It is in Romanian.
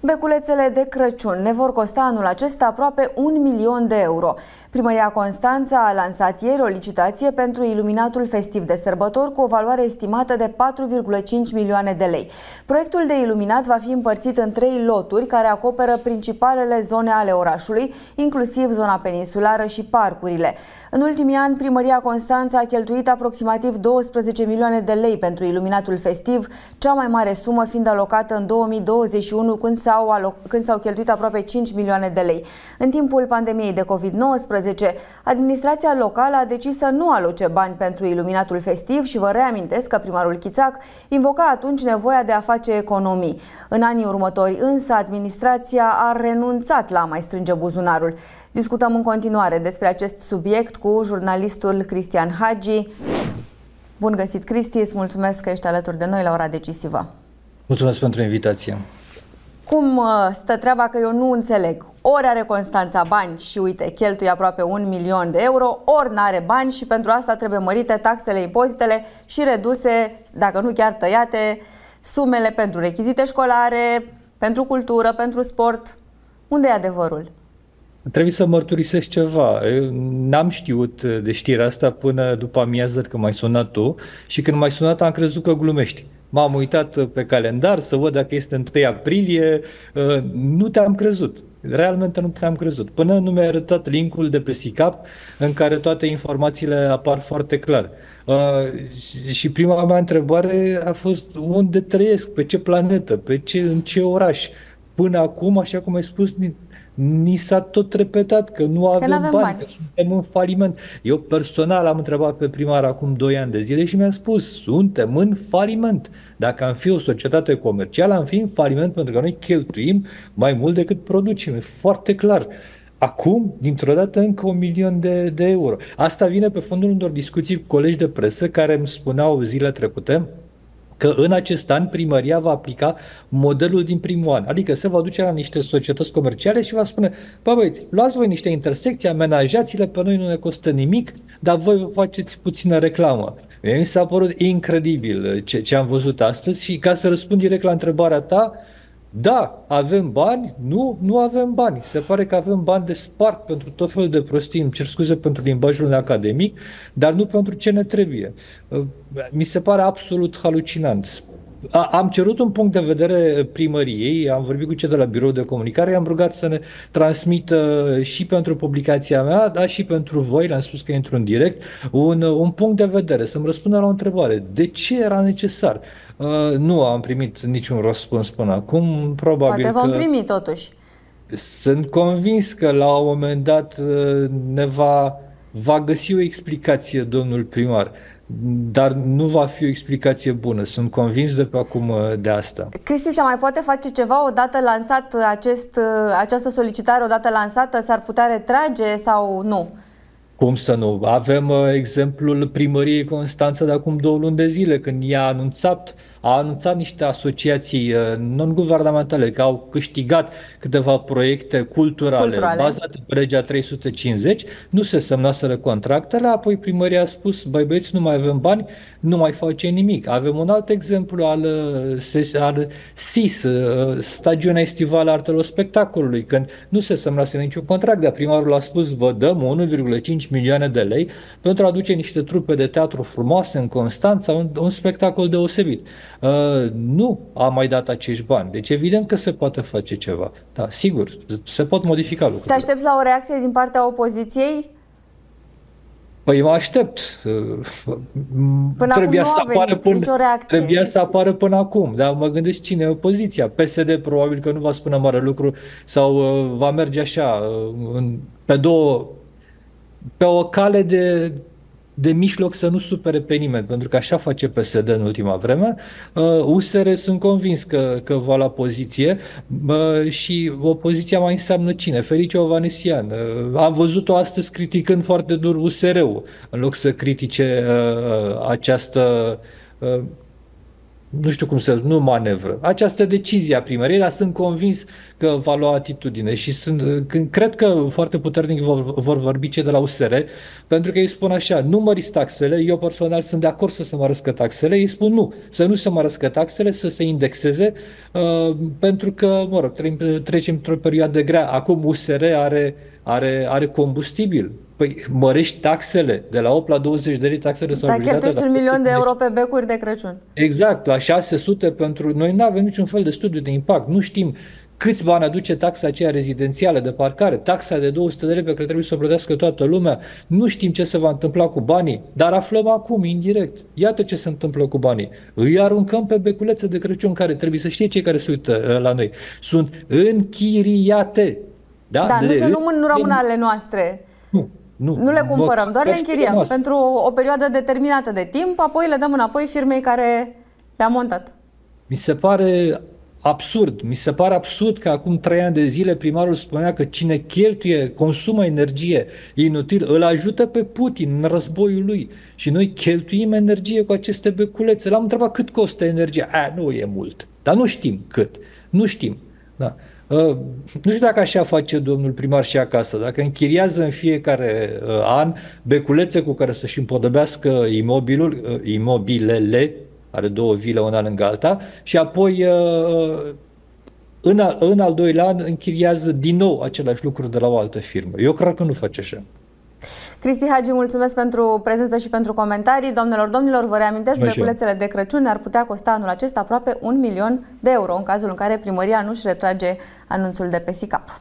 Beculețele de Crăciun ne vor costa anul acesta aproape un milion de euro. Primăria Constanța a lansat ieri o licitație pentru iluminatul festiv de sărbători cu o valoare estimată de 4,5 milioane de lei. Proiectul de iluminat va fi împărțit în trei loturi care acoperă principalele zone ale orașului, inclusiv zona peninsulară și parcurile. În ultimii ani, Primăria Constanța a cheltuit aproximativ 12 milioane de lei pentru iluminatul festiv, cea mai mare sumă fiind alocată în 2021 când s-au, aloc- când s-au cheltuit aproape 5 milioane de lei. În timpul pandemiei de COVID-19, administrația locală a decis să nu aloce bani pentru iluminatul festiv și vă reamintesc că primarul Chițac invoca atunci nevoia de a face economii. În anii următori însă administrația a renunțat la a mai strânge buzunarul. Discutăm în continuare despre acest subiect cu jurnalistul Cristian Hagi. Bun găsit, Cristi, îți mulțumesc că ești alături de noi la ora decisivă. Mulțumesc pentru invitație. Cum uh, stă treaba că eu nu înțeleg? Ori are Constanța bani și uite, cheltuie aproape un milion de euro, ori nu are bani și pentru asta trebuie mărite taxele, impozitele și reduse, dacă nu chiar tăiate, sumele pentru rechizite școlare, pentru cultură, pentru sport. Unde e adevărul? Trebuie să mărturisesc ceva. Eu n-am știut de știrea asta până după amiază când m-ai sunat tu și când m-ai sunat am crezut că glumești. M-am uitat pe calendar să văd dacă este 1 aprilie. Uh, nu te-am crezut. Realmente nu te-am crezut. Până nu mi-ai arătat linkul de pe SICAP în care toate informațiile apar foarte clar. Uh, și prima mea întrebare a fost unde trăiesc, pe ce planetă, pe ce, în ce oraș. Până acum, așa cum ai spus, ni s-a tot repetat că nu avem, avem bani, bani, că suntem în faliment. Eu personal am întrebat pe primar acum 2 ani de zile și mi-a spus, suntem în faliment. Dacă am fi o societate comercială, am fi în faliment pentru că noi cheltuim mai mult decât producem. E foarte clar. Acum, dintr-o dată, încă un milion de, de euro. Asta vine pe fondul unor discuții cu colegi de presă care îmi spuneau zile trecute, că în acest an primăria va aplica modelul din primul an. Adică se va duce la niște societăți comerciale și va spune, bă băieți, luați voi niște intersecții, amenajați-le, pe noi nu ne costă nimic, dar voi faceți puțină reclamă. Mi s-a părut incredibil ce, ce am văzut astăzi și ca să răspund direct la întrebarea ta, da, avem bani, nu, nu avem bani. Se pare că avem bani de spart pentru tot felul de prostii, îmi cer scuze pentru limbajul academic, dar nu pentru ce ne trebuie. Uh, mi se pare absolut halucinant. Am cerut un punct de vedere primăriei, am vorbit cu cei de la birou de comunicare, i-am rugat să ne transmită și pentru publicația mea, dar și pentru voi, le-am spus că intru în direct, un, un punct de vedere, să-mi răspundă la o întrebare. De ce era necesar? Uh, nu am primit niciun răspuns până acum. Probabil Poate vom că primi totuși. Sunt convins că la un moment dat uh, ne va, va găsi o explicație domnul primar. Dar nu va fi o explicație bună. Sunt convins de pe acum uh, de asta. Cristi, se mai poate face ceva odată lansat acest, această solicitare, odată lansată, s-ar putea retrage sau nu? Cum să nu? Avem uh, exemplul primăriei Constanța de acum două luni de zile, când i-a anunțat a anunțat niște asociații uh, non-guvernamentale că au câștigat câteva proiecte culturale, culturale. bazate pe legea 350, nu se semnaseră contractele, apoi primăria a spus, băi băieți, nu mai avem bani, nu mai face nimic. Avem un alt exemplu al, uh, al SIS, uh, Stagiunea Estivală Artelor Spectacolului, când nu se semnase niciun contract, dar primarul a spus, vă dăm 1,5 milioane de lei pentru a aduce niște trupe de teatru frumoase în Constanța, un, un spectacol deosebit. Uh, nu a mai dat acești bani. Deci evident că se poate face ceva. Da, sigur, se pot modifica lucrurile. Te aștepți la o reacție din partea opoziției? Păi mă aștept. Până trebuia acum nu să apară până, nicio reacție. Trebuia să apară până acum, dar mă gândesc cine e opoziția. PSD probabil că nu va spune mare lucru sau uh, va merge așa, uh, în, pe două, pe o cale de de mijloc să nu supere pe nimeni, pentru că așa face PSD în ultima vreme. USR uh, sunt convins că, că va la poziție uh, și opoziția mai înseamnă cine? Ferice Ovanesian. Uh, am văzut-o astăzi criticând foarte dur USR-ul, în loc să critique această nu știu cum să, nu manevră, această decizie a primăriei, dar sunt convins că va lua atitudine și sunt, cred că foarte puternic vor, vor vorbi cei de la USR, pentru că ei spun așa, nu măriți taxele, eu personal sunt de acord să se mărăscă taxele, ei spun nu, să nu se mărăscă taxele, să se indexeze, uh, pentru că, mă rog, trecem într-o perioadă grea. Acum USR are, are, are combustibil, Păi mărești taxele de la 8 la 20 de lei taxe de solvabilitate. Dar cheltuiești un milion de euro pe becuri de Crăciun. Exact, la 600 pentru... Noi nu avem niciun fel de studiu de impact. Nu știm câți bani aduce taxa aceea rezidențială de parcare, taxa de 200 de lei pe care trebuie să o plătească toată lumea. Nu știm ce se va întâmpla cu banii, dar aflăm acum, indirect. Iată ce se întâmplă cu banii. Îi aruncăm pe beculețe de Crăciun care trebuie să știe cei care se uită uh, la noi. Sunt închiriate. Da, da nu, se, nu, nu rămân ale noastre. Nu. Nu, nu le cumpărăm, doar le închiriem pentru o perioadă determinată de timp, apoi le dăm înapoi firmei care le-a montat. Mi se pare absurd. Mi se pare absurd că acum trei ani de zile primarul spunea că cine cheltuie, consumă energie inutil, îl ajută pe Putin în războiul lui. Și noi cheltuim energie cu aceste beculețe. L-am întrebat cât costă energia. A, nu e mult. Dar nu știm cât. Nu știm. Da. Uh, nu știu dacă așa face domnul primar și acasă, dacă închiriază în fiecare uh, an beculețe cu care să-și împodăbească imobilul, uh, imobilele, are două vile una lângă alta, și apoi în, al, în al doilea an închiriază din nou același lucru de la o altă firmă. Eu cred că nu face așa. Cristi Hagi, mulțumesc pentru prezență și pentru comentarii. Domnilor, domnilor, vă reamintesc, beculețele de Crăciun ar putea costa anul acesta aproape un milion de euro, în cazul în care primăria nu-și retrage anunțul de pe SICAP.